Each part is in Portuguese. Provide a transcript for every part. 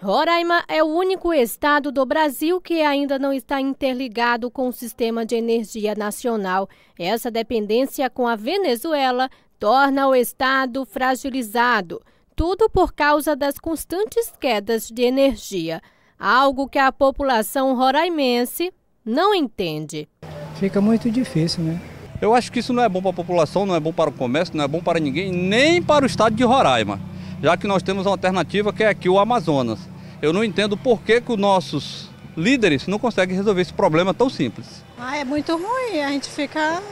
Roraima é o único estado do Brasil que ainda não está interligado com o sistema de energia nacional. Essa dependência com a Venezuela torna o estado fragilizado, tudo por causa das constantes quedas de energia, algo que a população roraimense não entende. Fica muito difícil, né? Eu acho que isso não é bom para a população, não é bom para o comércio, não é bom para ninguém, nem para o estado de Roraima já que nós temos uma alternativa que é aqui o Amazonas. Eu não entendo por que, que os nossos líderes não conseguem resolver esse problema tão simples. Ah, é muito ruim, a gente fica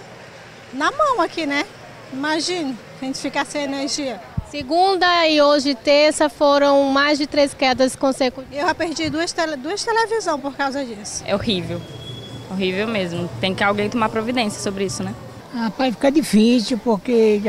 na mão aqui, né? Imagine, a gente ficar sem energia. Segunda e hoje terça foram mais de três quedas consecutivas. Eu já perdi duas, tele, duas televisões por causa disso. É horrível, horrível mesmo. Tem que alguém tomar providência sobre isso, né? Rapaz, fica difícil porque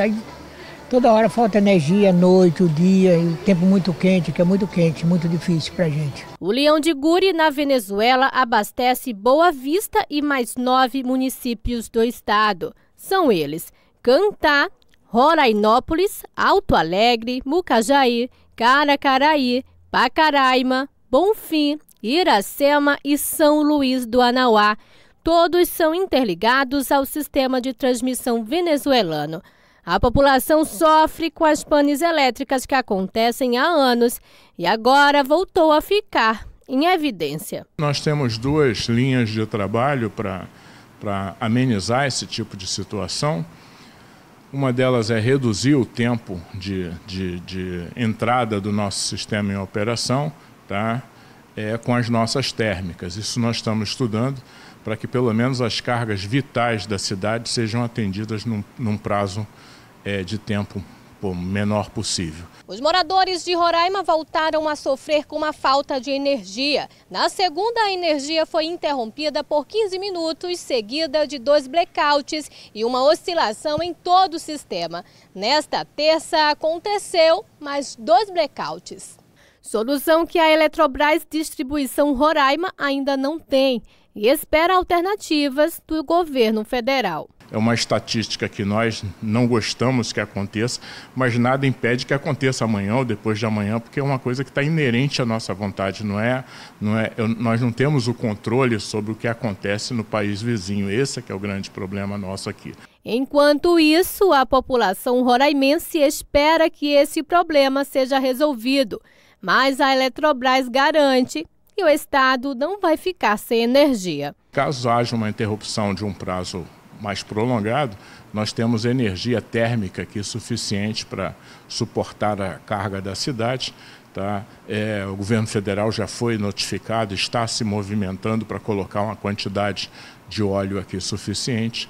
Toda hora falta energia, noite, o dia, e o tempo muito quente, que é muito quente, muito difícil para gente. O Leão de Guri, na Venezuela, abastece Boa Vista e mais nove municípios do estado. São eles Cantá, Rorainópolis, Alto Alegre, Mucajaí, Caracaraí, Pacaraima, Bonfim, Iracema e São Luís do Anauá. Todos são interligados ao sistema de transmissão venezuelano. A população sofre com as panes elétricas que acontecem há anos e agora voltou a ficar em evidência. Nós temos duas linhas de trabalho para amenizar esse tipo de situação. Uma delas é reduzir o tempo de, de, de entrada do nosso sistema em operação tá? É, com as nossas térmicas. Isso nós estamos estudando para que pelo menos as cargas vitais da cidade sejam atendidas num, num prazo é, de tempo pô, menor possível. Os moradores de Roraima voltaram a sofrer com uma falta de energia. Na segunda, a energia foi interrompida por 15 minutos, seguida de dois blackouts e uma oscilação em todo o sistema. Nesta terça, aconteceu mais dois blackouts. Solução que a Eletrobras Distribuição Roraima ainda não tem e espera alternativas do governo federal é uma estatística que nós não gostamos que aconteça, mas nada impede que aconteça amanhã ou depois de amanhã, porque é uma coisa que está inerente à nossa vontade, não é, não é, nós não temos o controle sobre o que acontece no país vizinho. Esse é que é o grande problema nosso aqui. Enquanto isso, a população roraimense espera que esse problema seja resolvido, mas a Eletrobras garante que o Estado não vai ficar sem energia. Caso haja uma interrupção de um prazo mais prolongado, nós temos energia térmica aqui suficiente para suportar a carga da cidade. Tá? É, o governo federal já foi notificado, está se movimentando para colocar uma quantidade de óleo aqui suficiente.